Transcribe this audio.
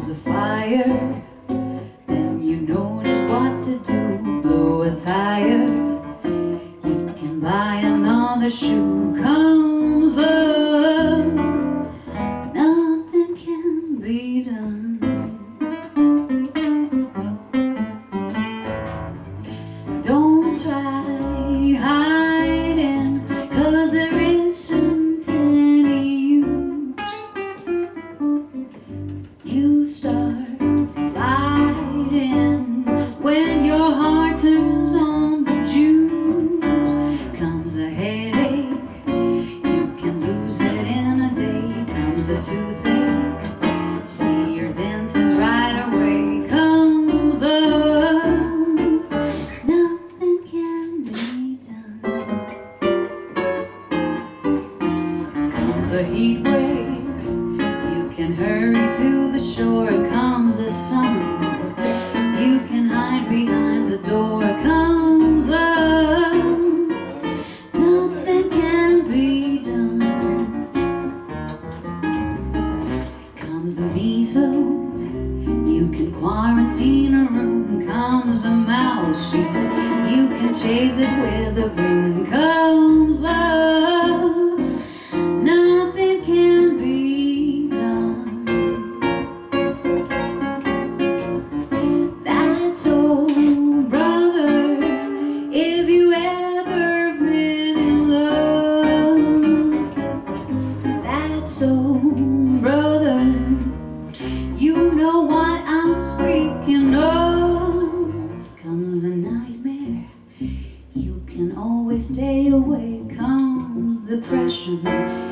comes a fire, then you know just what to do. Blow a tire, you can buy another shoe. Comes Comes a heat wave. You can hurry to the shore, comes the sun. You can hide behind the door, comes love. Nothing can be done. Comes the measles, you can quarantine a room. Comes a mouse, you, can chase it with a broom. Comes love. Know what I'm speaking of. Comes a nightmare. You can always stay awake. Comes depression.